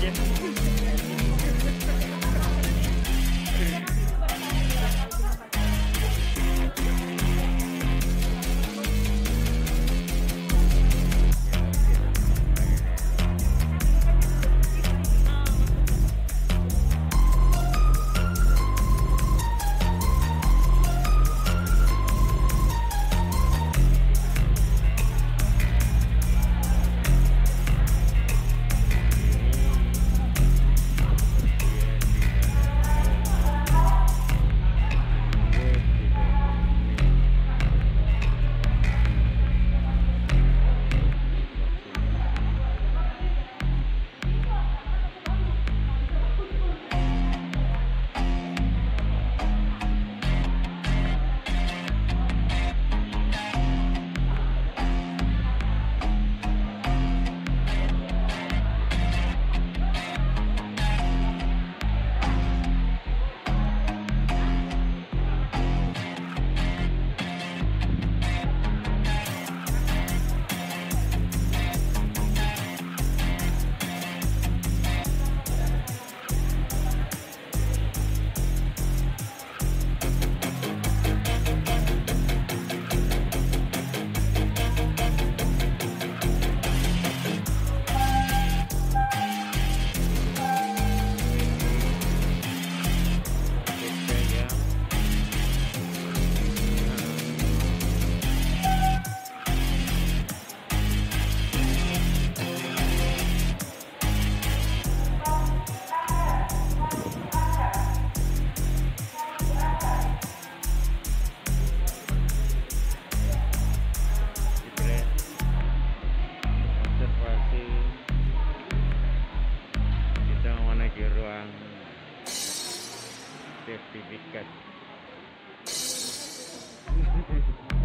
sertifikat sentra vaksinasi